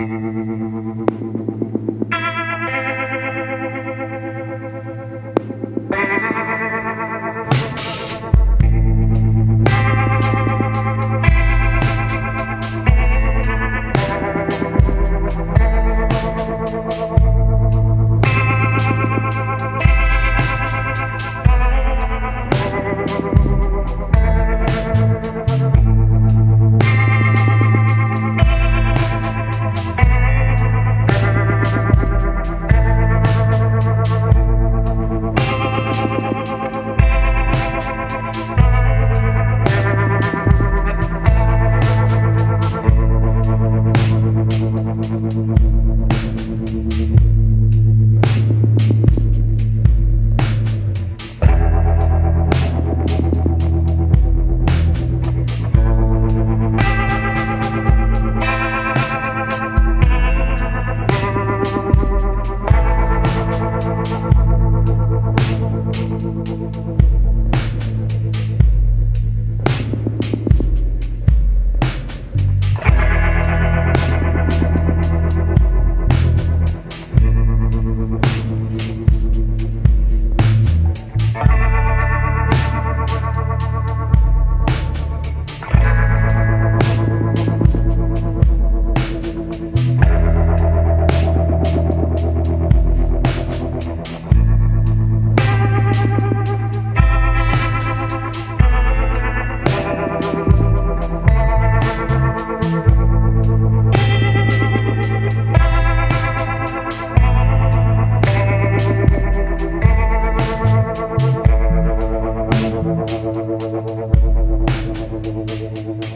Thank you. মাযরানে মাযরানে মাযরানে মাযরানে মাযরানে মাযরানে